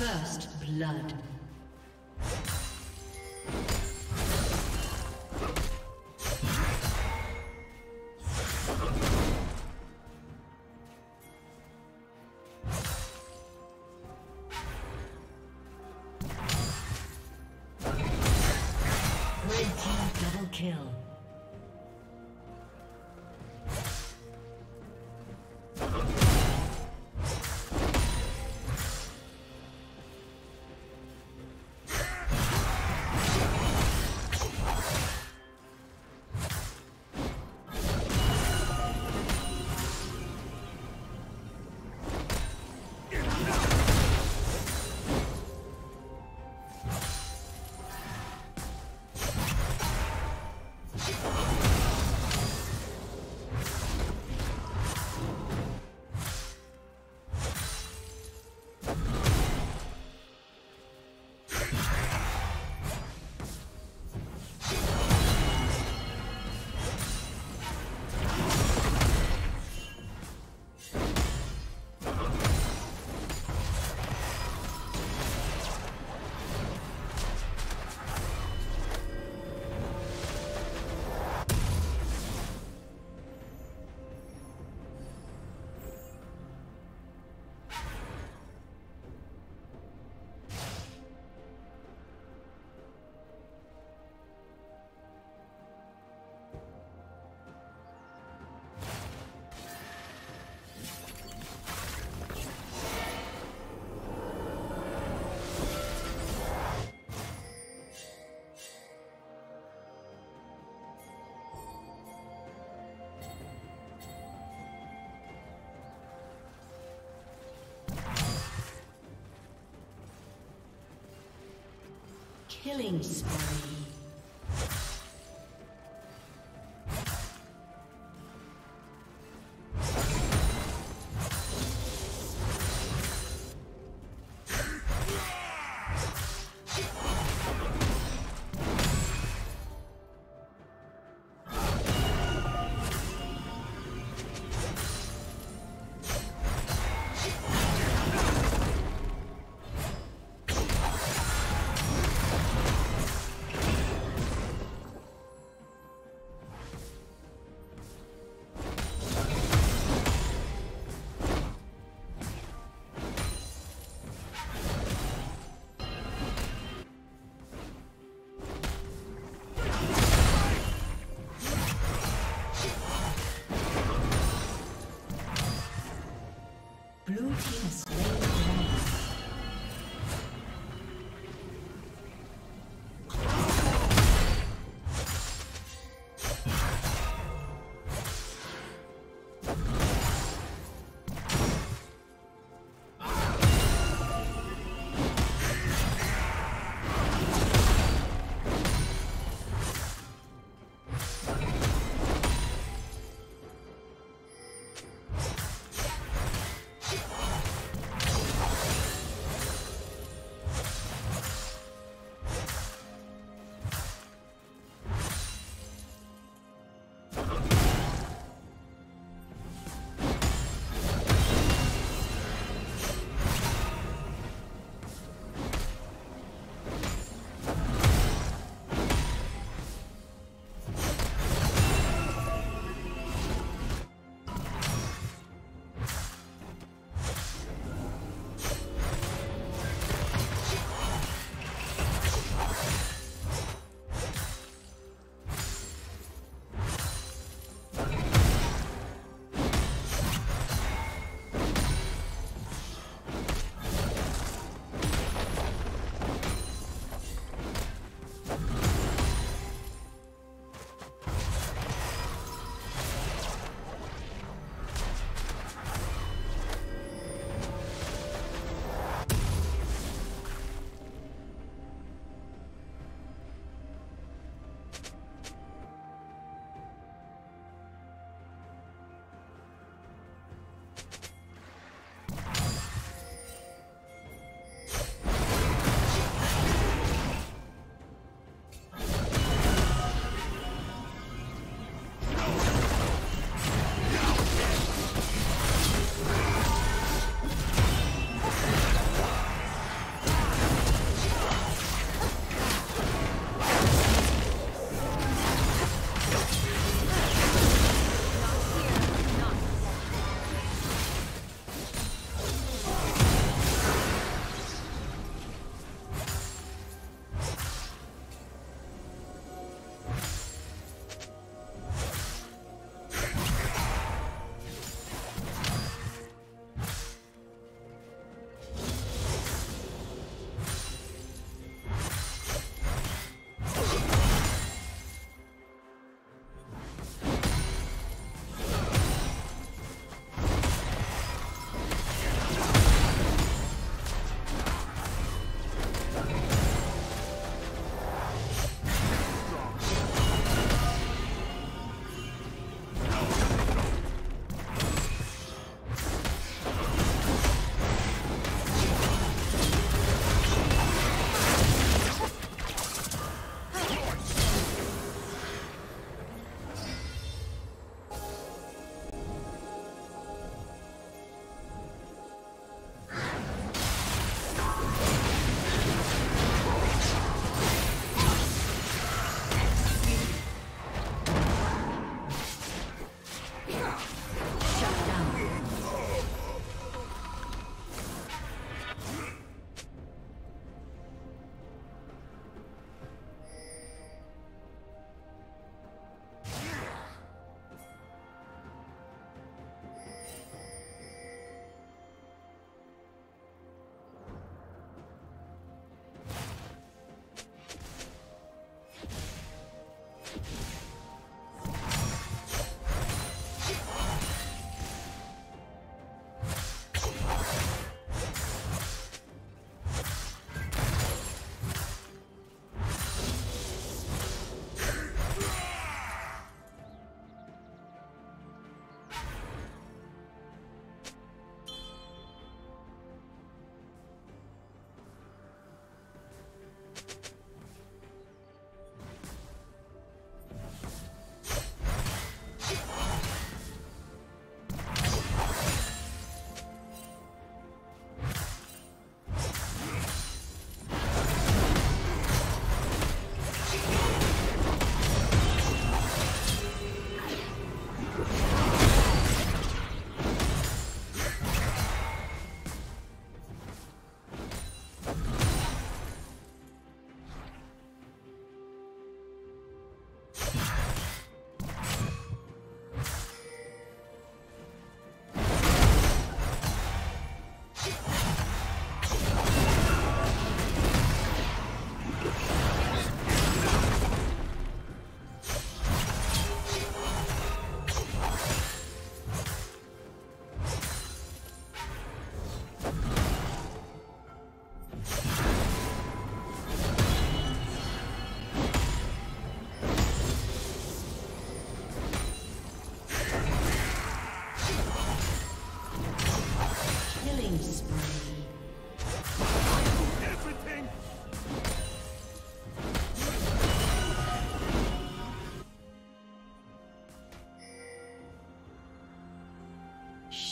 First blood. Killing spree.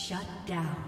Shut down.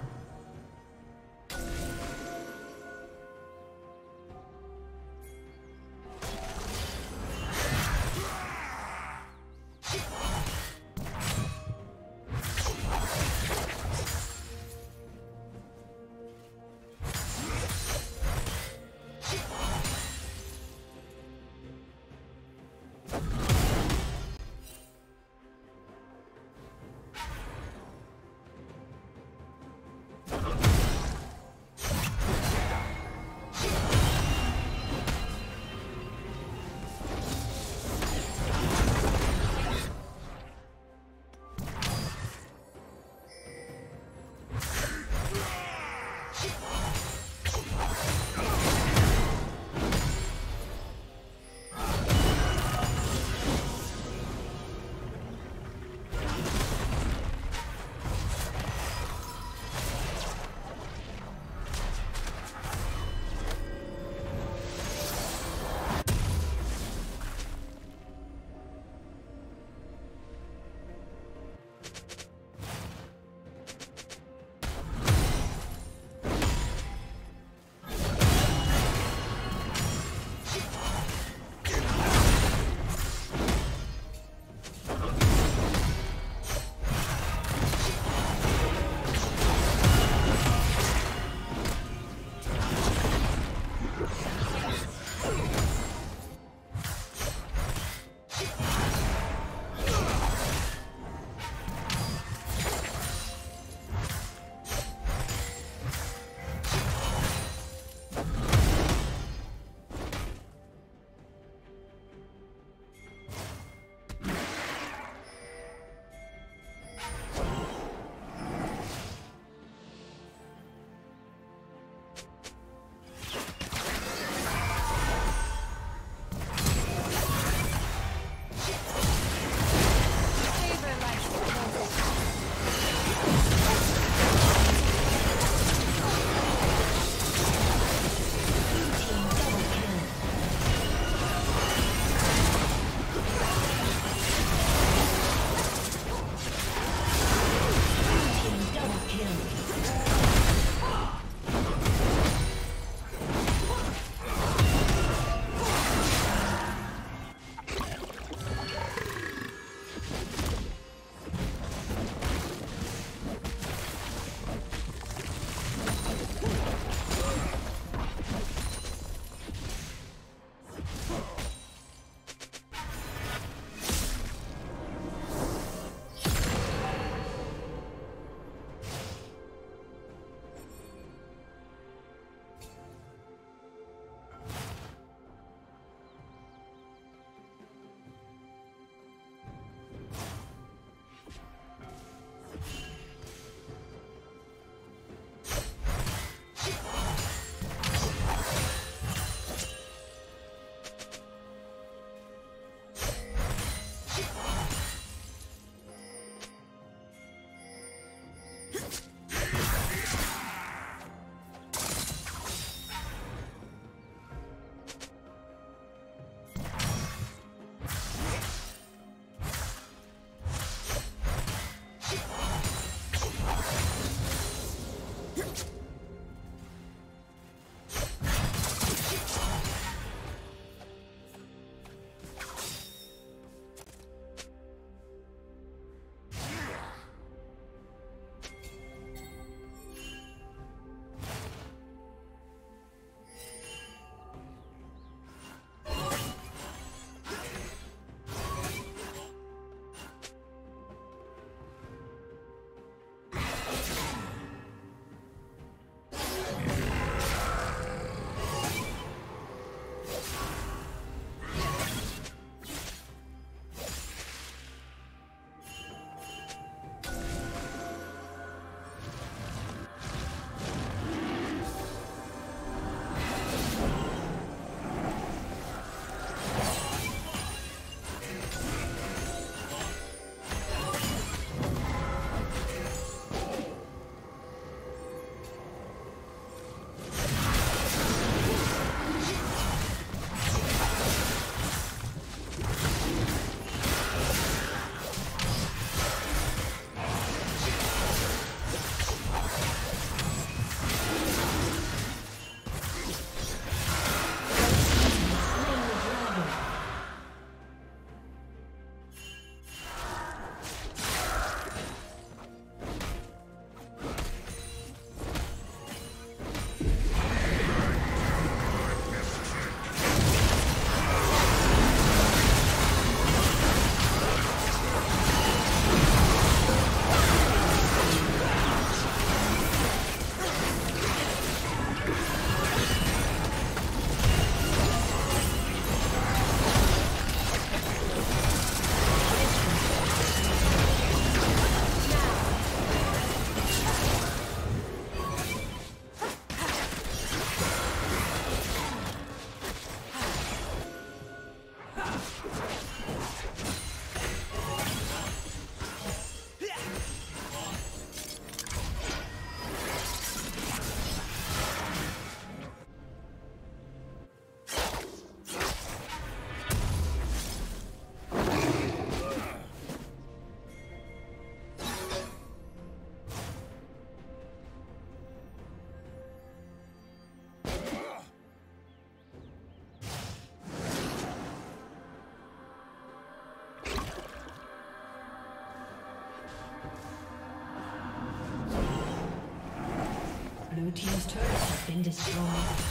Blue Team's turret has been destroyed.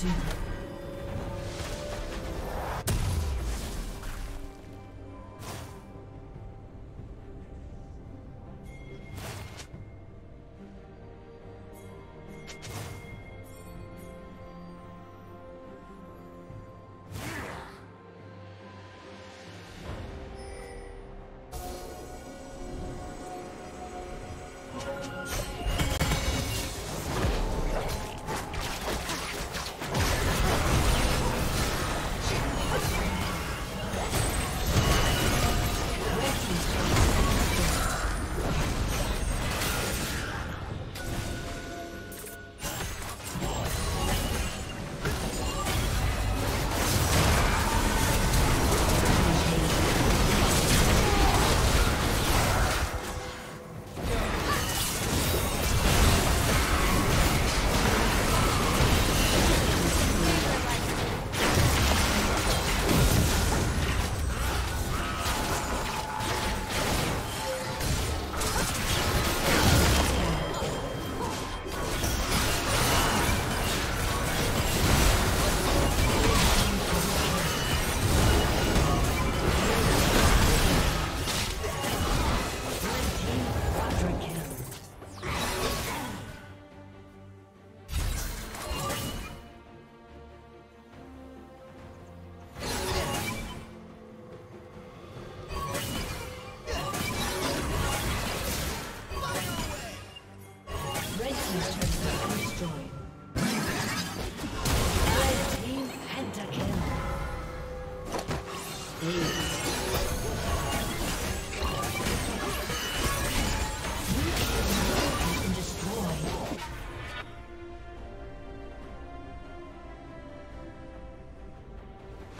soon.